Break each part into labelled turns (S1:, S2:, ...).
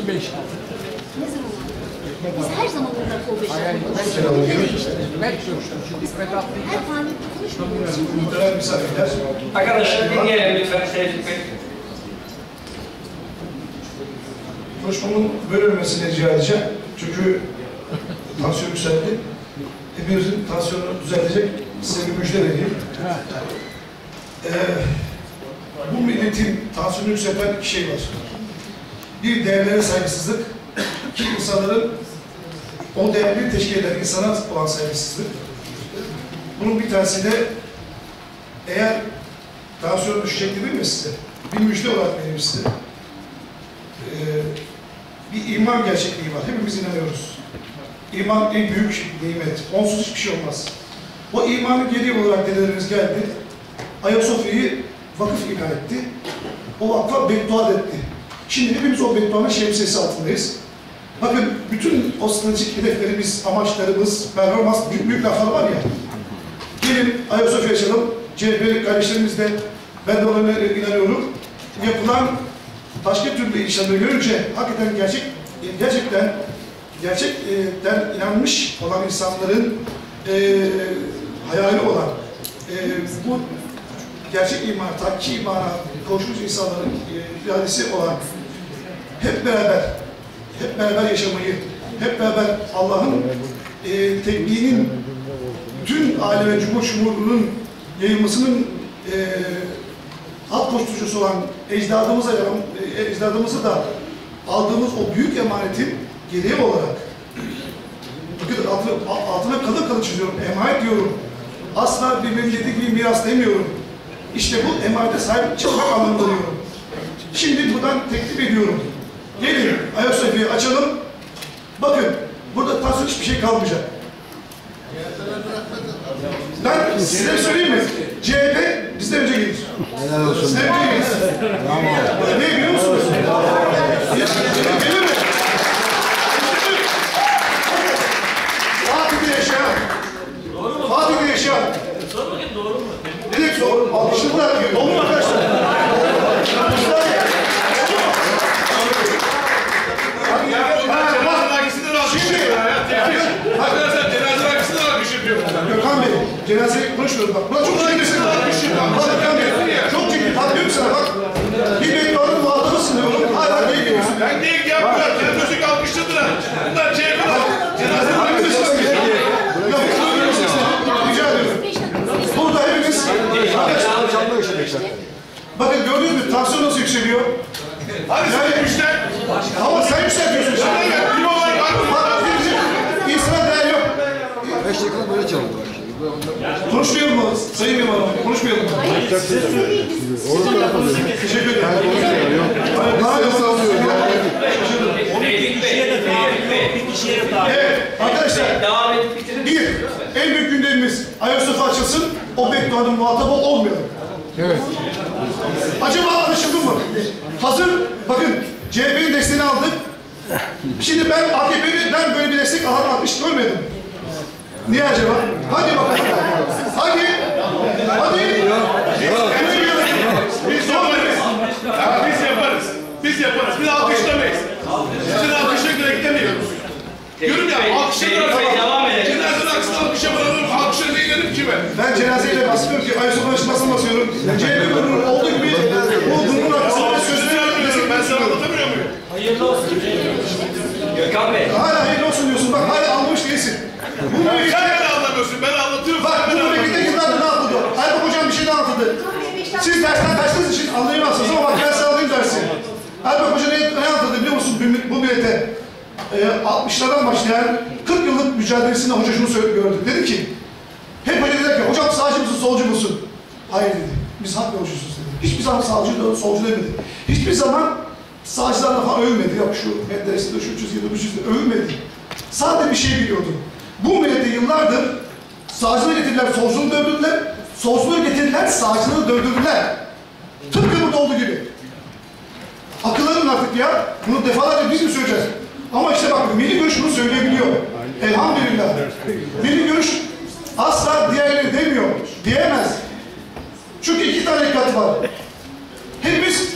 S1: ki beş.
S2: Ne zaman? Biz her zaman onlara kol beş yapıyoruz.
S1: beş yıl değişti. Beş Bey
S2: Her parlamento konuşmuyoruz.
S3: Misafirler,
S4: Arkadaşlar dinleyelim lütfen Tevfik Bey.
S3: konuşmamın bölünmesini rica edeceğim. Çünkü tansiyon yükseldi. Hepimizin tansiyonunu düzeltecek size bir müjde vereyim. Ee, bu milletin tansiyonunu yükselten iki şey var. Bir değerlere saygısızlık, iki insanların o değerleri teşkil eden insana olan saygısızlık. Bunun bir tanesi de eğer tansiyon düşecek değil mi size? Bir müjde olarak vereyim size. Ee, bir iman gerçekliği var. Hepimiz inanıyoruz. İman en büyük nimet. Onsuz hiçbir şey olmaz. O imanı geri olarak dedelerimiz geldi. Ayasofya'yı vakıf ilan etti. O vakfa beddua etti. Şimdi hepimiz o bedduanın şemsiyesi altındayız. Bakın bütün o stratejik hedeflerimiz, amaçlarımız, performans, büyük büyük laflar var ya. Gelin Ayasofya açalım. CHP kardeşlerimiz de ben de ona inanıyorum. Yapılan başka türlü işlemleri görünce hakikaten gerçek gerçekten gerçekten inanmış olan insanların e, hayali olan e, bu gerçek imana, takki imana koşmuş insanların e, iradesi olan hep beraber hep beraber yaşamayı, hep beraber Allah'ın e, tekniğinin bütün aleme cumhur şumurluğunun yayılmasının e, alt koşturucusu olan ecdadımıza, e, ecdadımıza da aldığımız o büyük emanetin gereği olarak altına, altına kalın kalın çiziyorum, emanet diyorum. Asla bir memleketi gibi miras demiyorum. İşte bu emanete sahip çıkmak anlamında diyorum. Şimdi buradan teklif ediyorum. Gelin Ayasofya'yı açalım. Bakın burada tasvir hiçbir şey kalmayacak. Ben size söyleyeyim mi? CHP bizden önce gelir.
S5: Helal olsun.
S3: Sizden önce gelir. Ne biliyor musunuz? Gelir mi? Fatih'te yaşayan. Fatih'te yaşayan. Ne Bakın gördünüz mü? Tansiyon nasıl yükseliyor?
S6: Hadi sen gitmişler.
S3: Ama sen yükseltiyorsun işte.
S6: Kim olarak
S3: Bak bizim insana değer yok.
S5: Beş dakika böyle şimdi.
S3: Konuşmayalım mı? Sayın Mimarım, konuşmayalım mı? Teşekkür ederim. Hayır, daha yok.
S4: Bey.
S3: Evet, arkadaşlar.
S4: Devam edip bitirin.
S3: Bir, en büyük gündemimiz Ayasofya açılsın, o bedduanın muhatabı olmayalım.
S1: Evet.
S3: Acaba anlaşıldı mı? Hazır, bakın CHP'nin desteğini aldık. Şimdi ben AKP'den böyle bir destek alan hiç görmedim. Niye acaba? Hadi bakalım. Hadi. Hadi.
S6: Biz yaparız. Ya biz yaparız. Biz yaparız. Biz alkışlamayız. Sizin alkışla göre gidemiyoruz. Diyorum ya alkışladılar.
S4: Tevfik Bey devam edelim.
S6: Cenazenin aksine alkışa bırakırım. Alkışa değilim kime?
S3: Ben cenazeyle basmıyorum ki Ayasofya açılmasını basıyorum. CHP grubunun olduğu gibi bu grubun arkasında sözünü
S6: Anlatıyorum. Ben sana anlatamıyor muyum?
S4: Gökhan Bey.
S3: Hala hayırlı olsun diyorsun. Bak hala anlamış değilsin. Bu
S6: Sen
S3: memlekette,
S6: beni anlamıyorsun. Ben anlatıyorum.
S3: bak
S6: sen
S3: bu memlekette yıllardır ne yapıldı? Erdoğan hocam bir şey de anlatıldı. Siz dersten kaçtığınız için anlayamazsınız ama bak ben size alayım dersi. Erdoğan Hoca ne, ne anlatıldı biliyor musun bu millete? Ee, 60'lardan başlayan 40 yıllık mücadelesinde hoca şunu söyledi gördük. Dedi ki, hep hoca dedi ki, hocam sağcı mısın, solcu musun? Hayır dedi. Biz hak yolcusuyuz dedi. Hiçbir zaman sağcı, solcu demedi. Hiçbir zaman sağcılarla falan övmedi. Yok şu medresede, şu çizgide, bu çizgide övmedi. Sadece bir şey biliyordu. Bu millete yıllardır sağcılığı getirdiler, solculuğu dövdürdüler. Solculuğu getirdiler, sağcılığı dövdürdüler. Tıpkı burada olduğu gibi. Akıllanın artık ya. Bunu defalarca biz mi söyleyeceğiz? Ama işte bak milli görüş bunu söyleyebiliyor. Elhamdülillah. Milli görüş asla diğerleri demiyor. Diyemez. Çünkü iki tane kat var. Hepimiz,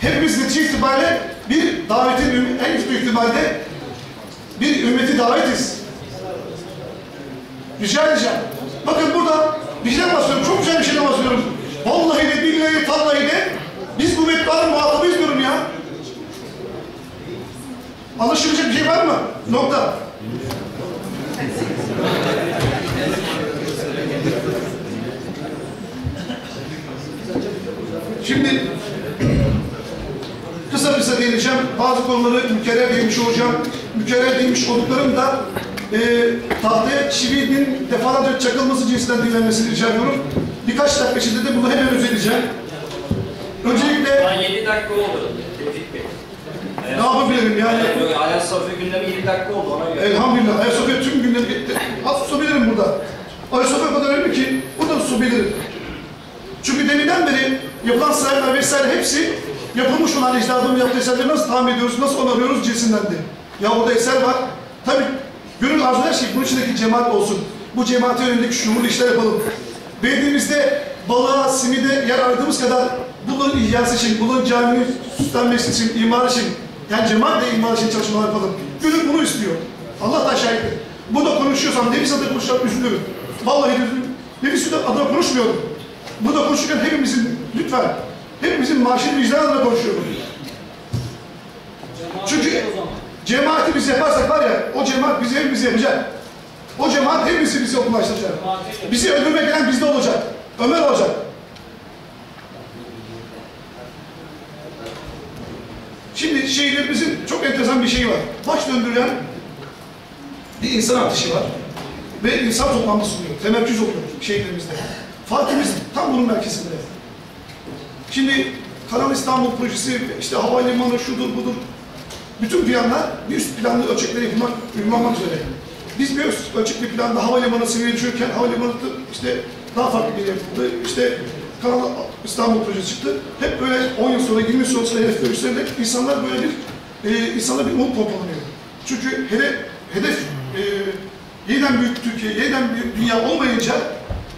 S3: hepimiz netice itibariyle bir davetin, en büyük ihtimalle. Bir ümmeti davetiz. Rica edeceğim. Bakın burada bir şeyden bahsediyorum. Çok güzel bir şeyden bahsediyorum. Vallahi de billahi tallahi de biz bu metbaanın muhatabıyız Alışılacak bir şey var mı? Nokta. Şimdi kısa kısa değineceğim. Bazı konuları mükerrer değinmiş olacağım. Mükerrer değinmiş olduklarım da e, tahtaya çivinin defalarca çakılması cinsinden dinlenmesini rica ediyorum. Birkaç dakika içinde de bunu hemen özetleyeceğim. Öncelikle
S4: Daha 7 dakika oldu.
S3: Ne yapabilirim yani?
S4: Yok, Ayas Safi gündemi 7 dakika oldu ona göre.
S3: Elhamdülillah Ayasofya tüm gündemi gitti. Az susabilirim burada. Ayasofya o kadar önemli ki burada susabilirim. Çünkü deminden beri yapılan sıraylar vesaire hepsi yapılmış olan ecdadının yaptığı eserleri nasıl tahmin ediyoruz, nasıl onarıyoruz cinsindendi. Ya orada eser var. Tabii gönül arzu eder şey bunun içindeki cemaat olsun. Bu cemaate yönelik şuurlu işler yapalım. Belediyemizde balığa, simide yer aradığımız kadar bunların ihyası için, bunların caminin süslenmesi için, imar için, yani cemaatle imar için çalışmalar yapalım. Gönül bunu istiyor. Allah da şahittir. Burada konuşuyorsam nefis adına konuşacağım üzülürüm. Vallahi üzülürüm. Nefis adına konuşmuyorum. Burada konuşurken hepimizin, lütfen, hepimizin maaşını vicdan adına konuşuyorum. Çünkü cemaati biz yaparsak var ya, o cemaat bizi hepimizi yapacak. O cemaat hepimizi bizi okulaştıracak. Bizi öldürmek gelen bizde olacak. Ömer olacak. Şimdi şehirlerimizin çok enteresan bir şeyi var. Baş döndüren bir insan artışı var. Ve insan toplanması oluyor. Temerküz oluyor şehirlerimizde. Fatih'imiz tam bunun merkezinde. Şimdi Kanal İstanbul projesi, işte havalimanı şudur budur. Bütün planlar bir üst planlı ölçekleri yapılmak, uygulanmak üzere. Biz bir üst ölçekli planda havalimanı seviyeye düşürken havalimanı işte daha farklı bir yer yapıldı. İşte Kanal İstanbul projesi çıktı. Hep böyle 10 yıl sonra, 20 yıl sonra hedef gösterilerek insanlar böyle bir, e, insanlar bir umut pompalanıyor. Çünkü hedef, hedef e, yeniden büyük Türkiye, yeniden büyük dünya olmayınca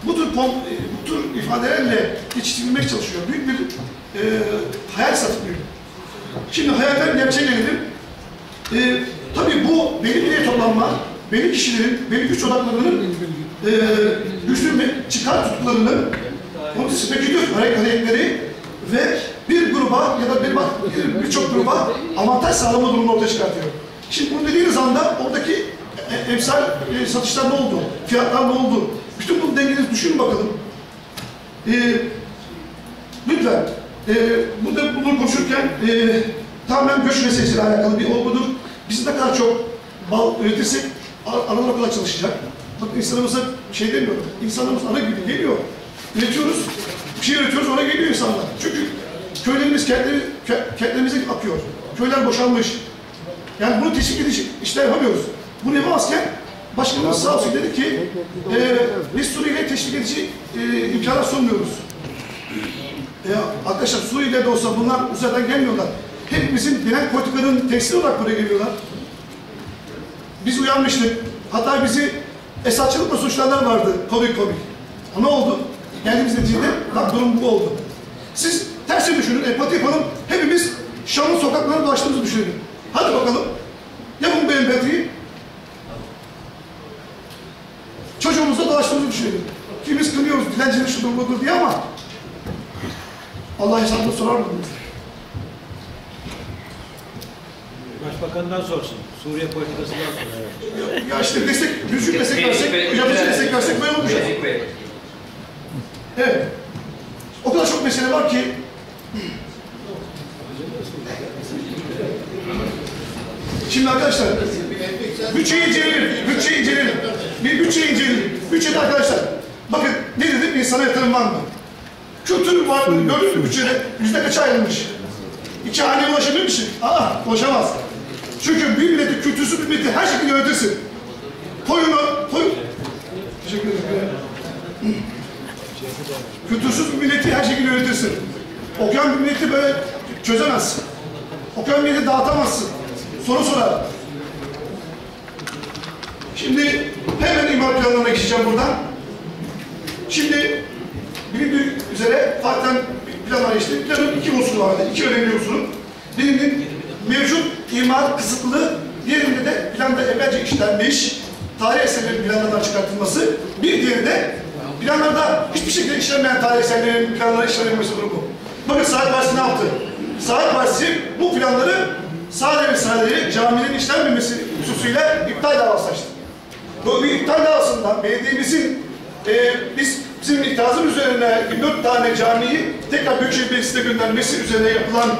S3: bu tür, pomp, e, bu tür ifadelerle geçiştirilmek çalışıyor. Büyük bir e, hayal satılıyor. Şimdi hayalden gerçeğe gelelim. E, tabii bu belirli toplanma, belli kişilerin, belli güç odaklarının e, güçlü çıkar tutkularını, onun spekülatif hareketleri ve bir gruba ya da bir bir- birçok gruba avantaj sağlama durumu ortaya çıkartıyor. Şimdi bunu dediğiniz anda oradaki e, emsal e, satışlar ne oldu? Fiyatlar ne oldu? Bütün bunu dengeniz düşünün bakalım. E, lütfen e, burada bunu konuşurken e, tamamen göç meselesiyle alakalı bir olgudur. Biz ne kadar çok bal üretirsek a- analar o kadar çalışacak. Bakın insanımıza şey demiyorum, insanımız ana gibi geliyor. Üretiyoruz, bir şey üretiyoruz ona geliyor insanlar. Çünkü köylerimiz kentleri, ke- kentlerimize akıyor. Köyler boşalmış. Yani bunu teşvik edici işler yapamıyoruz. Bunu yapamazken başkanımız sağ olsun dedi ki e, biz Suriye'ye teşvik edici e, imkanlar sunmuyoruz. Ya arkadaşlar Suriye'de de olsa bunlar uzaktan gelmiyorlar. Hepimizin genel politikaların tesiri olarak buraya geliyorlar. Biz uyanmıştık. Hatta bizi Esatçılıkla suçlayanlar vardı. Komik komik. O ne oldu? Geldiğimiz neticede bak durum bu oldu. Siz tersi düşünün, empati yapalım. Hepimiz Şam'ın sokaklarına dolaştığımızı düşünelim. Hadi bakalım. Yapın bu empatiyi. Çocuğumuzla dolaştığımızı düşünelim. Kimimiz kınıyoruz, dilencilik şudur budur diye ama Allah hesabını sorar mı?
S7: Başbakandan sorsun. Suriye politikasından. Evet.
S3: Ya işte destek, düzgün destek versek, yapıcı destek versek böyle olmayacak. Evet. O kadar çok mesele var ki Şimdi arkadaşlar bütçeyi inceleyelim, bütçeyi inceleyelim. Bir bütçeyi inceleyelim. Bütçede arkadaşlar bakın ne dedik insana yatırım var mı? Kültür var mı? Gördünüz mü bütçede? Yüzde kaça ayrılmış? İki haneye ulaşabilir misin? Aa, ulaşamaz. Çünkü bir milleti, kültürsüz bir milleti her şekilde yönetirsin. Koyunu, koyun. Teşekkür ederim. Kültürsüz bir milleti her şekilde yönetirsin. Okuyan bir milleti böyle çözemezsin. Okuyan milleti dağıtamazsın. Soru sorar. Şimdi hemen imar planlarına geçeceğim buradan. Şimdi bilindiği üzere zaten plan işte. Planın iki unsuru vardı. iki önemli unsuru. Birinin mevcut imar kısıtlı, diğerinde de planda evvelce işlenmiş, tarih eserlerin planlardan çıkartılması, bir diğeri de planlarda hiçbir şekilde işlenmeyen tarih eserlerin planları işlenmesi durumu. Bakın Saat Partisi ne yaptı? Saat Partisi bu planları sadece ve sadece caminin işlenmemesi hususuyla iptal davası açtı. Bu bir iptal davasından belediyemizin e, biz bizim itirazım üzerine 24 tane camiyi tekrar Büyükşehir Belediyesi'ne göndermesi üzerine yapılan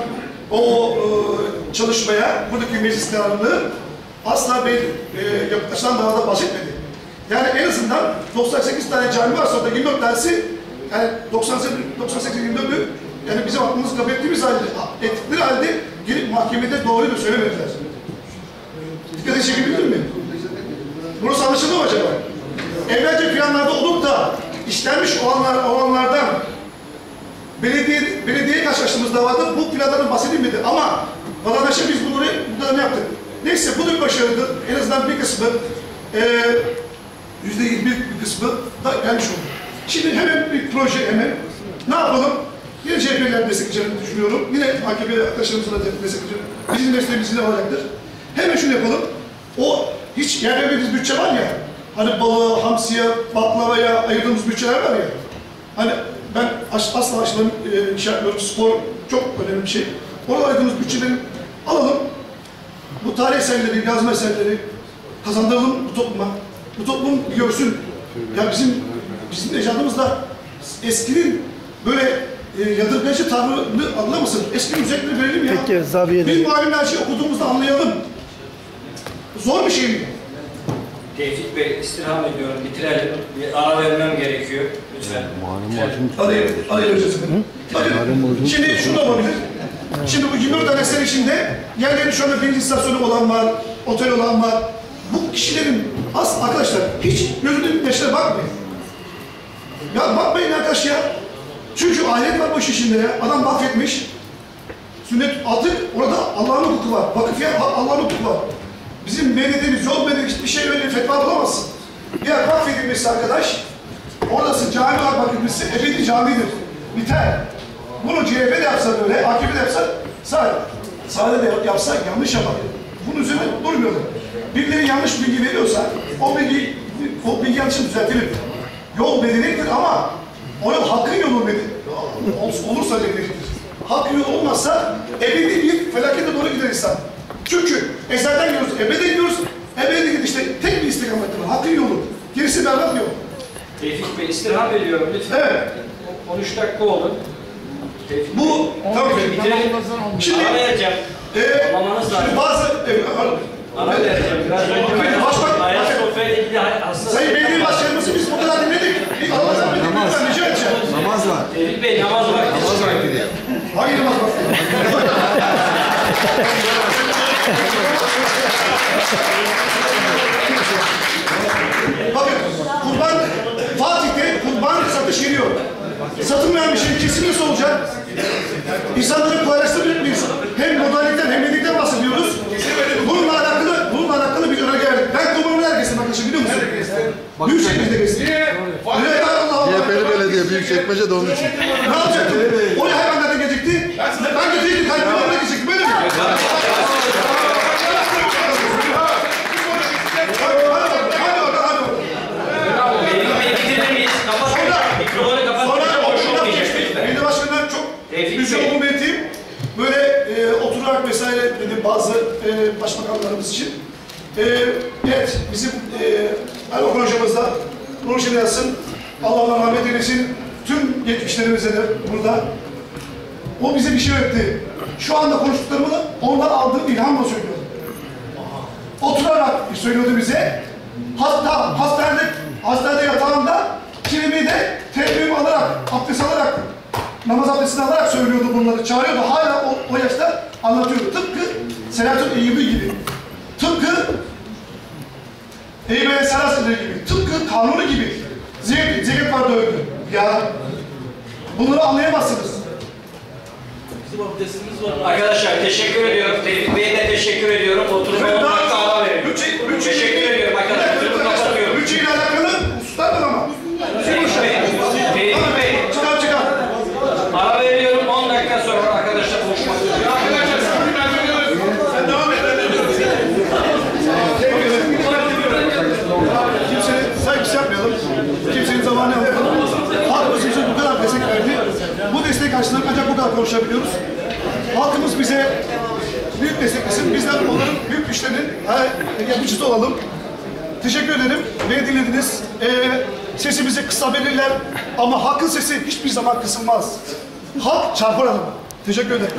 S3: o e, çalışmaya buradaki meclis kararını asla bir e, yaklaşılan davada bahsetmedi. Yani en azından 98 tane cami varsa orada 24 tanesi yani 98 98 24'ü yani bizim aklımızı kabul ettiğimiz halde ettikleri halde gelip mahkemede doğruyu da söylemediler. Dikkat çekebilir mi? Burası anlaşıldı mı acaba? Evvelce planlarda olup da işlenmiş olanlar, olanlardan belediye, belediyeye karşılaştığımız davada bu planların bahsedilmedi ama vatandaşa biz bunları, bunları ne yaptık? Neyse bu da bir başarıdır. En azından bir kısmı eee yüzde yirmi bir kısmı da gelmiş oldu. Şimdi hemen bir proje hemen ne yapalım? Yine CHP'ler destekleyeceğini düşünüyorum. Yine AKP arkadaşlarımızla da destekleyeceğim. Bizim desteğimiz yine olacaktır. Hemen şunu yapalım. O hiç yer vermediğimiz bütçe var ya, hani balığa, hamsiye, baklavaya ayırdığımız bütçeler var ya, hani ben as- asla aşılarım e, işaretliyorum, spor çok önemli bir şey. Orada ayırdığımız bütçeleri alalım, bu tarih eserleri, yazma eserleri kazandıralım bu topluma. Bu toplum görsün. Ya bizim bizim ecdadımız da eskinin böyle e, yadırgayıcı tavrını anlamasın. Eskinin özellikleri verelim ya.
S8: Peki, Zaviye'de-
S3: Biz bu alim her şeyi okuduğumuzda anlayalım. Zor bir şey mi?
S4: Tevfik Bey istirham ediyorum. Bitirelim. Bir ara vermem gerekiyor. Lütfen.
S3: Arayı vereceğiz efendim. Bakın, Şimdi şu da olabilir. Şimdi bu 24 tane eser içinde yerlerin şu anda birinci istasyonu olan var, otel olan var. Bu kişilerin as arkadaşlar hiç gözünün yaşına bakmayın. Ya bakmayın arkadaş ya. Çünkü ahiret var bu iş içinde ya. Adam mahvetmiş. Sünnet atık orada Allah'ın hukuku var. Vakıf ya Allah'ın hukuku var. Bizim medeniyetimiz yok medeniyet hiçbir şey öyle fetva bulamazsın. Ya vakfedilmesi arkadaş, orası cami var vakfedilmesi ebedi camidir. Biter. Bunu CHP de yapsa böyle, AKP de yapsa sağ Sağda de yapsa yanlış yapar. Bunun üzerine durmuyorlar. Birileri yanlış bilgi veriyorsa o bilgi o bilgi yanlışını düzeltilir. Yol medeniyettir ama o yol hakkın yolu ol- olursa medeniyettir. Hakkın yolu olmazsa ebedi bir felakete doğru gider insan. Çünkü ezelden gidiyoruz, ebede gidiyoruz. Ebede gidiyor işte tek bir istikamettir. Hakkın yolu. Gerisi berbat yol.
S4: Tevfik Bey istirham ediyorum. Lütfen.
S3: Evet.
S4: 13 dakika oldu. Tevfik.
S3: Bu tabii.
S4: Bitirelim.
S3: Şimdi-
S4: Anlamanız lazım.
S3: şimdi bazı e, Sayın Belediye Başkanımızı biz bu kadar dinledik. Bir aramızdan bir
S5: Namaz.
S3: rica edeceğim.
S5: Namaz var.
S4: Tevfik Bey namaz vakti.
S5: Namaz vakti diye.
S3: Hangi namaz var? Bakın kurban Fatih'te kurban satış yeri yok. Satılmayan bir şeyin kesimi nasıl olacak? İnsanları paylaştırabilir miyiz? Hem Evet Allah Allah.
S5: CHP'li belediye Büyükçekmece de onun için.
S3: Ne yapacaktım? Oraya hayvanlardan gecikti. Ben kalbime oraya geciktim. Böyle mi? E, vesaire dedi bazı e, başbakanlarımız için. E, evet, bizim e, Ali Okan hocamız da Nur Şener yazsın. Allah ona rahmet eylesin. Tüm geçmişlerimize de burada. O bize bir şey öğretti. Şu anda konuştuklarımı da ondan aldığım ilhamla söylüyorum. Oturarak söylüyordu bize. Hatta hastanede, hastanede yatağında kilimi de tebrüğümü alarak, abdest alarak, namaz abdestini alarak söylüyordu bunları. Çağırıyordu. Hala o, o yaşta anlatıyordu. Tıpkı Selahattin Eyyubi gibi. Tıpkı Eyüp Sarasıdır gibi. Tıpkı Kanuni gibi. Zeynep, Zeynep vardı öldü. Ya bunları anlayamazsınız.
S4: Arkadaşlar teşekkür ediyorum. Tevfik Bey'e de teşekkür ediyorum. Oturup
S3: Ben
S4: 10
S3: daha-
S4: dakika ara verin. Teşekkür ediyorum arkadaşlar.
S3: Bütçeyle alakalı hususlar var ama.
S4: Tevfik Bey, Tevfik Bey,
S3: Çıkar çıkar.
S4: ara veriyorum 10 dakika sonra arkadaşlar konuşmak üzere.
S6: Arkadaşlar sen devam et.
S3: karşısında ancak bu kadar konuşabiliyoruz. Halkımız bize büyük desteklesin. Biz de onların büyük güçlerinin yapıcısı olalım. Teşekkür ederim. Beni dinlediniz. Ee, sesimizi kısabilirler ama halkın sesi hiçbir zaman kısılmaz. Halk çarpar. Teşekkür ederim.